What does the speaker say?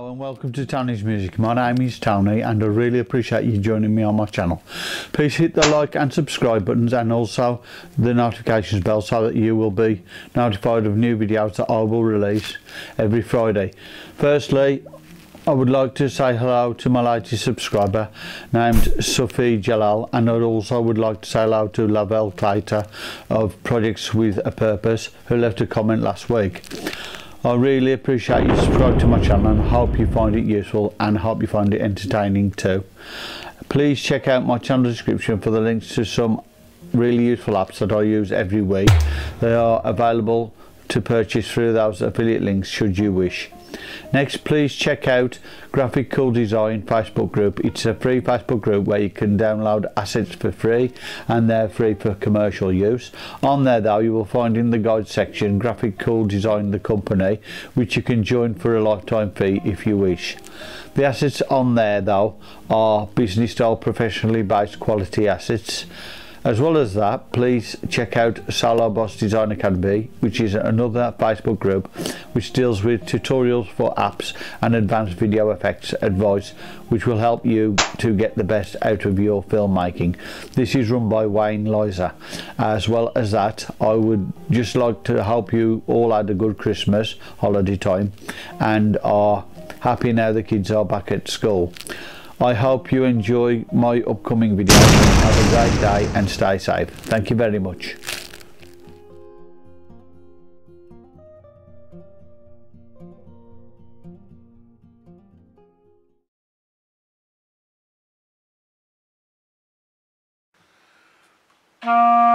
welcome to Tony's Music. My name is Tony and I really appreciate you joining me on my channel. Please hit the like and subscribe buttons and also the notifications bell so that you will be notified of new videos that I will release every Friday. Firstly, I would like to say hello to my latest subscriber named Sufi Jalal and I also would like to say hello to Lavelle Clater of Projects with a Purpose who left a comment last week. I really appreciate you subscribe to my channel and hope you find it useful and hope you find it entertaining too. Please check out my channel description for the links to some really useful apps that I use every week. They are available to purchase through those affiliate links should you wish. Next, please check out Graphic Cool Design Facebook group. It's a free Facebook group where you can download assets for free and they're free for commercial use. On there though, you will find in the guide section Graphic Cool Design the company, which you can join for a lifetime fee if you wish. The assets on there though are business style professionally based quality assets as well as that, please check out Solo Boss Design Academy, which is another Facebook group which deals with tutorials for apps and advanced video effects advice, which will help you to get the best out of your filmmaking. This is run by Wayne Liza. As well as that, I would just like to hope you all had a good Christmas holiday time and are happy now the kids are back at school. I hope you enjoy my upcoming videos. Have a great day and stay safe. Thank you very much. Uh...